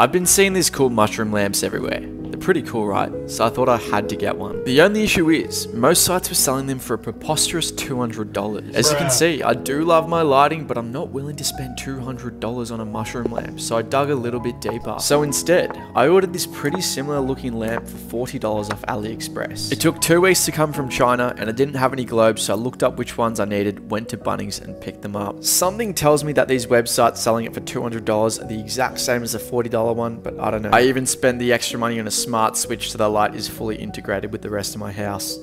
I've been seeing these cool mushroom lamps everywhere. They're pretty cool, right? So I thought I had to get one. The only issue is, most sites were selling them for a preposterous $200. As you can see, I do love my lighting, but I'm not willing to spend $200 on a mushroom lamp, so I dug a little bit deeper. So instead, I ordered this pretty similar looking lamp for $40 off AliExpress. It took two weeks to come from China, and I didn't have any globes, so I looked up which ones I needed, went to Bunnings, and picked them up. Something tells me that these websites selling it for $200 are the exact same as the $40 one, but I don't know. I even spent the extra money on a smart switch so the light is fully integrated with the rest of my house.